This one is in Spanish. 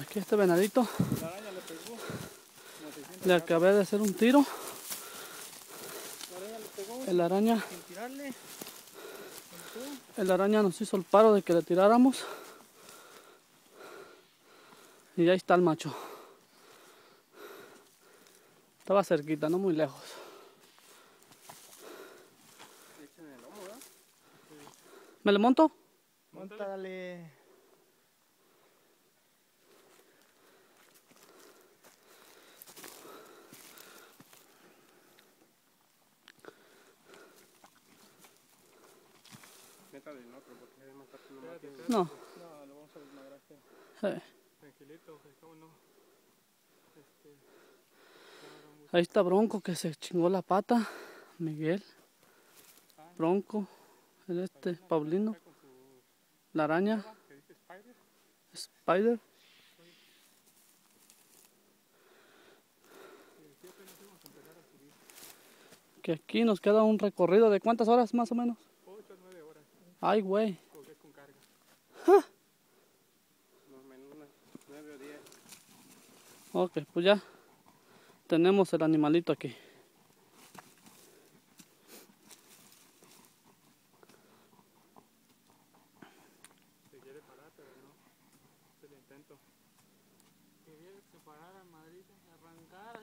Aquí este venadito. La araña le pegó. Le acabé de hacer un tiro. La araña le pegó El araña, el araña nos hizo el paro de que le tiráramos. Y ahí está el macho. Estaba cerquita, no muy lejos. ¿Me le monto? Montale. Métale en otro porque tiempo. No. No, lo vamos a desmadrar. este. Eh, Tranquilito, pues, cómo no. Este. Ahí está Bronco que se chingó la pata. Miguel. Bronco. El este, Paulino. La araña. pava, que dice Spider. Spider. Que aquí nos queda un recorrido de cuántas horas más o menos. 8 o 9 horas. Ay, güey. Porque es con carga. Más o menos unas 9 o 10. Ok, pues ya tenemos el animalito aquí. Se quiere parar, pero no. Se lo intento. Que se parara en Madrid arrancara